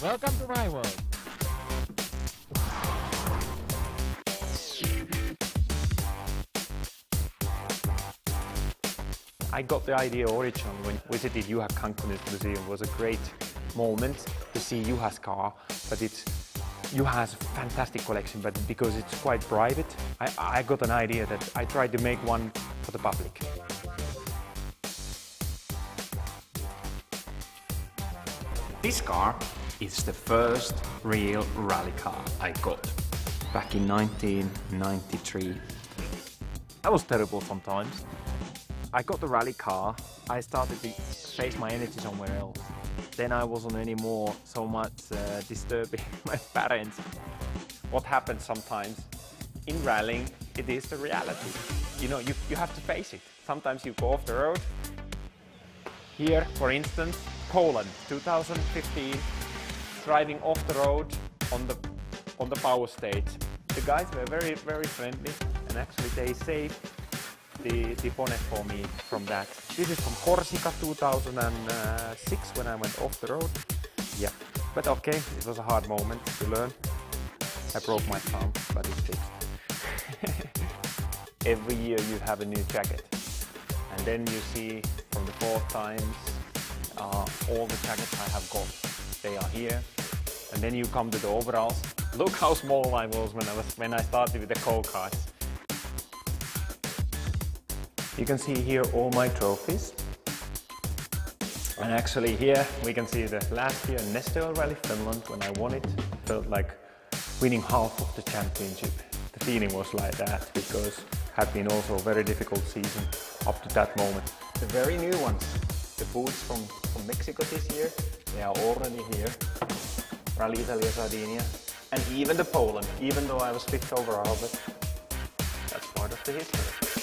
Welcome to my world. I got the idea origin when visited Juha Kankkunen's museum. It was a great moment to see Juha's car, but it's Juha has a fantastic collection, but because it's quite private, I, I got an idea that I tried to make one for the public. This car is the first real rally car I got back in 1993. That was terrible sometimes. I got the rally car, I started to face my energy somewhere else. Then I wasn't anymore so much uh, disturbing my parents. What happens sometimes in rallying, it is the reality. You know, you, you have to face it. Sometimes you go off the road. Here, for instance, Poland, 2015, driving off the road on the on the power stage. The guys were very, very friendly and actually they saved the, the bonnet for me from that. This is from Corsica 2006 when I went off the road. Yeah, but okay, it was a hard moment to learn. I broke my thumb, but it's fixed. Every year you have a new jacket. And then you see from the four times uh, all the jackets I have got. They are here. And then you come to the overalls. Look how small I was when I was when I started with the coal carts. You can see here all my trophies. And actually here we can see the last year Neste Rally Finland when I won it. Felt like winning half of the championship. The feeling was like that because it had been also a very difficult season up to that moment. The very new ones, the boots from, from Mexico this year, they are already here. Rally Italia Sardinia, and even the Poland, even though I was picked over Albert. That's part of the history.